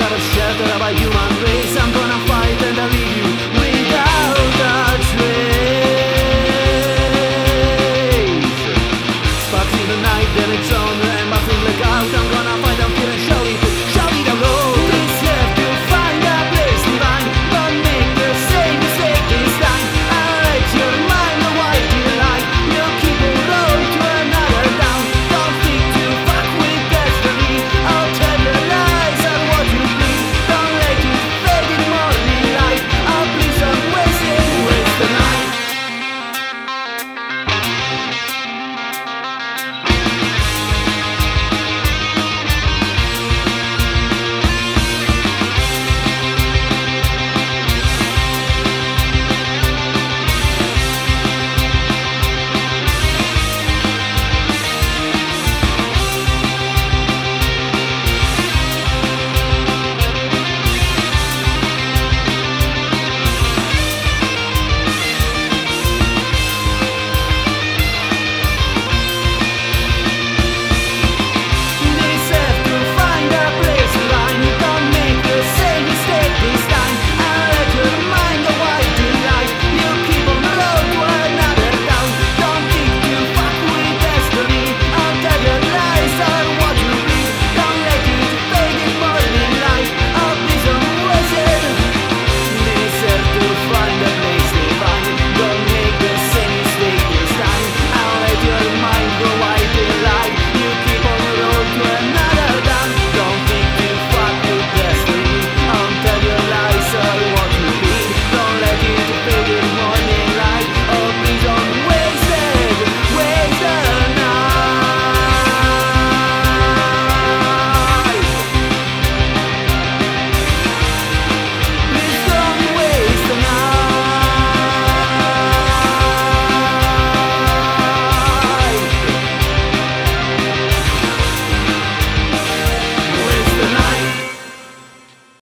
out of shelter by human